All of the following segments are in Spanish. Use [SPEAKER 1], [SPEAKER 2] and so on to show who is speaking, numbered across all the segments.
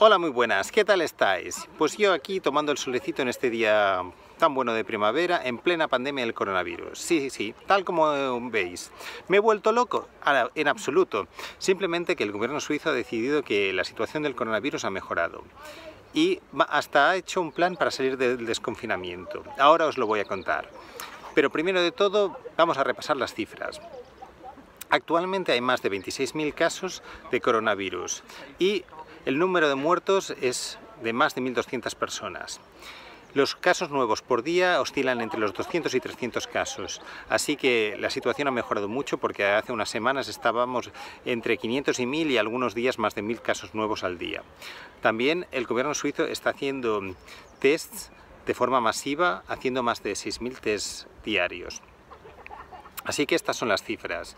[SPEAKER 1] Hola, muy buenas, ¿qué tal estáis? Pues yo aquí tomando el solecito en este día tan bueno de primavera en plena pandemia del coronavirus. Sí, sí, sí, tal como veis. ¿Me he vuelto loco? En absoluto. Simplemente que el gobierno suizo ha decidido que la situación del coronavirus ha mejorado. Y hasta ha hecho un plan para salir del desconfinamiento. Ahora os lo voy a contar. Pero primero de todo, vamos a repasar las cifras. Actualmente hay más de 26.000 casos de coronavirus y el número de muertos es de más de 1.200 personas. Los casos nuevos por día oscilan entre los 200 y 300 casos, así que la situación ha mejorado mucho porque hace unas semanas estábamos entre 500 y 1000 y algunos días más de 1000 casos nuevos al día. También el gobierno suizo está haciendo tests de forma masiva, haciendo más de 6.000 tests diarios. Así que estas son las cifras.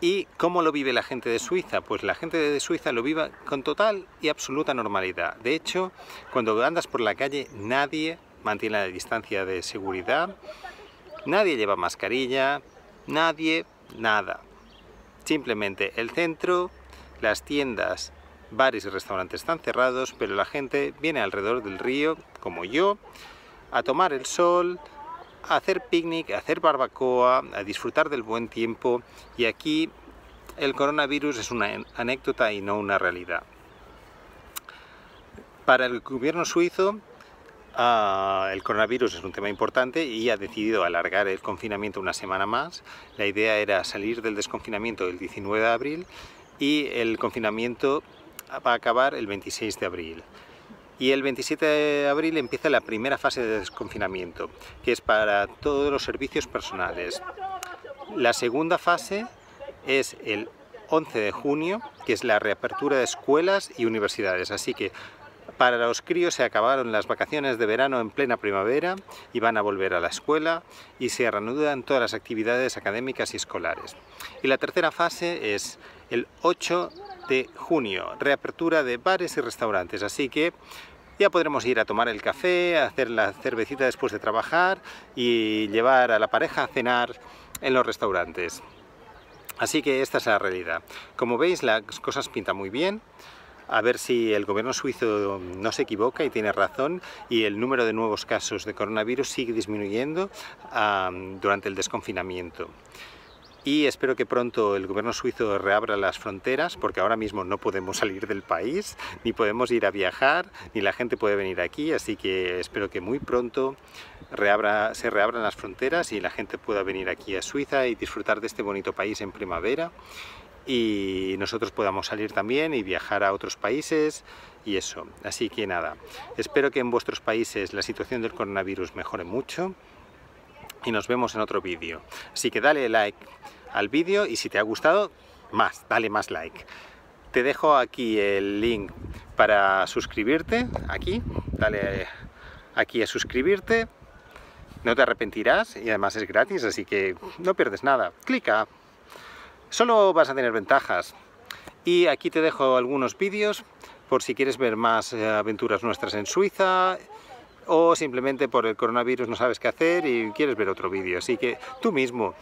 [SPEAKER 1] ¿Y cómo lo vive la gente de Suiza? Pues la gente de Suiza lo vive con total y absoluta normalidad. De hecho, cuando andas por la calle nadie mantiene la distancia de seguridad, nadie lleva mascarilla, nadie, nada. Simplemente el centro, las tiendas, bares y restaurantes están cerrados, pero la gente viene alrededor del río, como yo, a tomar el sol, a hacer picnic, a hacer barbacoa, a disfrutar del buen tiempo y aquí el coronavirus es una anécdota y no una realidad. Para el gobierno suizo ah, el coronavirus es un tema importante y ha decidido alargar el confinamiento una semana más. La idea era salir del desconfinamiento el 19 de abril y el confinamiento va a acabar el 26 de abril y el 27 de abril empieza la primera fase de desconfinamiento, que es para todos los servicios personales. La segunda fase es el 11 de junio, que es la reapertura de escuelas y universidades, así que para los críos se acabaron las vacaciones de verano en plena primavera y van a volver a la escuela y se reanudan todas las actividades académicas y escolares. Y la tercera fase es el 8 de junio, reapertura de bares y restaurantes, así que ya podremos ir a tomar el café, a hacer la cervecita después de trabajar y llevar a la pareja a cenar en los restaurantes. Así que esta es la realidad. Como veis las cosas pintan muy bien, a ver si el gobierno suizo no se equivoca y tiene razón y el número de nuevos casos de coronavirus sigue disminuyendo durante el desconfinamiento. Y espero que pronto el gobierno suizo reabra las fronteras porque ahora mismo no podemos salir del país, ni podemos ir a viajar, ni la gente puede venir aquí, así que espero que muy pronto se reabran las fronteras y la gente pueda venir aquí a Suiza y disfrutar de este bonito país en primavera y nosotros podamos salir también y viajar a otros países y eso. Así que nada, espero que en vuestros países la situación del coronavirus mejore mucho y nos vemos en otro vídeo. Así que dale like al vídeo y si te ha gustado, más, dale más like. Te dejo aquí el link para suscribirte, aquí, dale aquí a suscribirte, no te arrepentirás y además es gratis, así que no pierdes nada. Clica, solo vas a tener ventajas. Y aquí te dejo algunos vídeos por si quieres ver más eh, aventuras nuestras en Suiza, o simplemente por el coronavirus no sabes qué hacer y quieres ver otro vídeo. Así que tú mismo